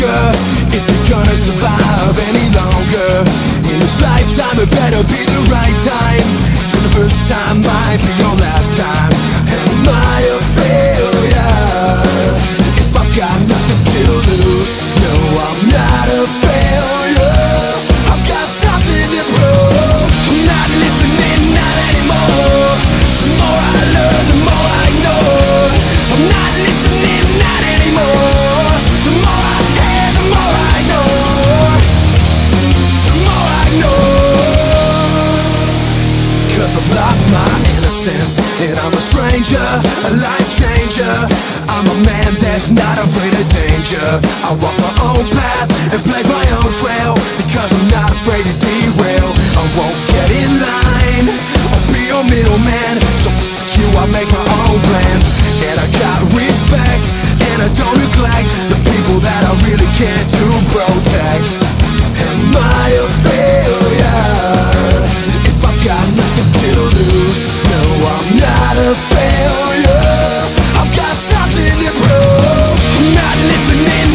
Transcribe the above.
longer. If you're gonna survive any longer In this lifetime it better be the right time. Cause the first time might be your last time. And I'm a stranger, a life changer. I'm a man that's not afraid of danger. I walk my own path and blaze my own trail Because I'm not afraid to derail I won't get in line I'll be your middleman. So f you, I make my own plans. And I got a failure. I've got something to prove. Not listening